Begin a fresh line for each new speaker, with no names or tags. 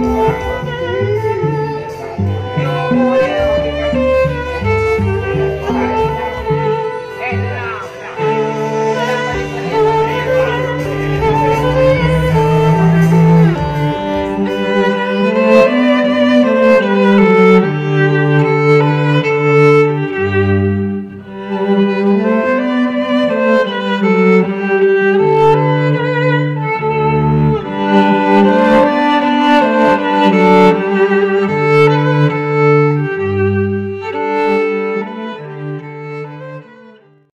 Música